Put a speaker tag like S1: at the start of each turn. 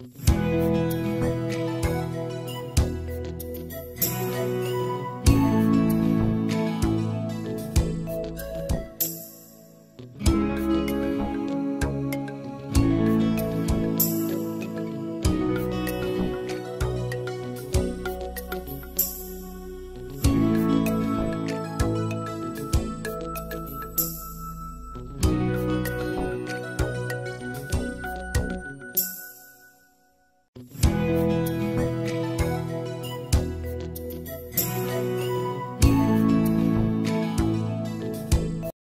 S1: Música